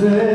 day.